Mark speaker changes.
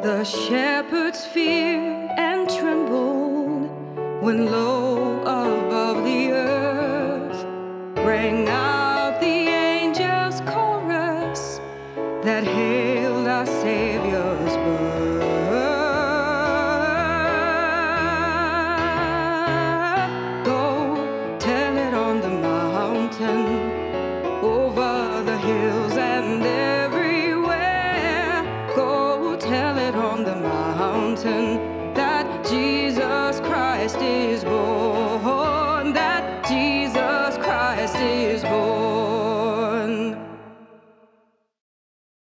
Speaker 1: The shepherds feared and trembled when lo above the earth rang out the angels' chorus that hailed our Savior's birth. Go tell it on the mountain, over said on the mountain that Jesus Christ is born, that Jesus